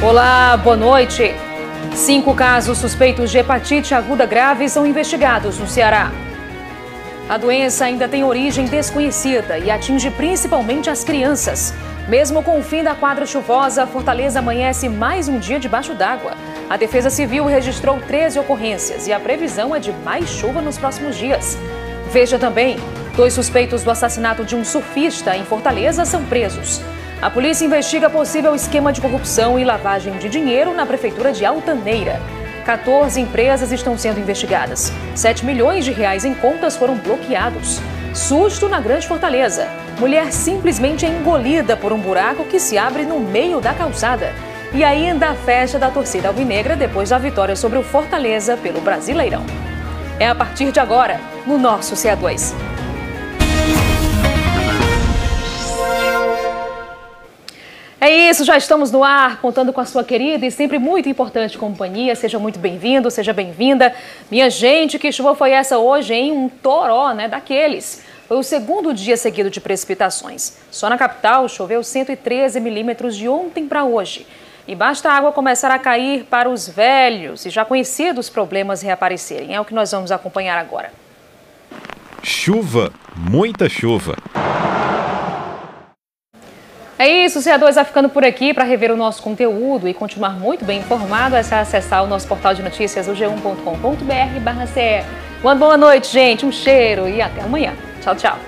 Olá, boa noite. Cinco casos suspeitos de hepatite aguda grave são investigados no Ceará. A doença ainda tem origem desconhecida e atinge principalmente as crianças. Mesmo com o fim da quadra chuvosa, Fortaleza amanhece mais um dia debaixo d'água. A Defesa Civil registrou 13 ocorrências e a previsão é de mais chuva nos próximos dias. Veja também: dois suspeitos do assassinato de um surfista em Fortaleza são presos. A polícia investiga possível esquema de corrupção e lavagem de dinheiro na prefeitura de Altaneira. 14 empresas estão sendo investigadas. 7 milhões de reais em contas foram bloqueados. Susto na Grande Fortaleza. Mulher simplesmente é engolida por um buraco que se abre no meio da calçada. E ainda a festa da torcida alvinegra depois da vitória sobre o Fortaleza pelo Brasileirão. É a partir de agora, no nosso CA2. Isso, já estamos no ar, contando com a sua querida e sempre muito importante companhia. Seja muito bem-vindo, seja bem-vinda. Minha gente, que chuva foi essa hoje, em Um toró, né? Daqueles. Foi o segundo dia seguido de precipitações. Só na capital choveu 113 milímetros de ontem para hoje. E basta a água começar a cair para os velhos e já conhecidos problemas reaparecerem. É o que nós vamos acompanhar agora. Chuva, muita chuva. É isso, o CA2 vai ficando por aqui para rever o nosso conteúdo e continuar muito bem informado. É só acessar o nosso portal de notícias, o g1.com.br/ce. Uma boa noite, gente, um cheiro e até amanhã. Tchau, tchau.